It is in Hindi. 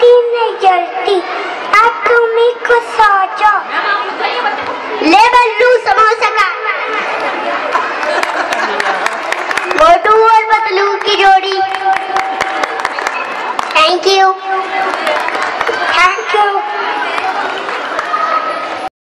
जलती नहीं जलती। अब तुम ही को सोचो। ले बल्लू समोसा का। मोटू और पतलू की जोड़ी। Thank you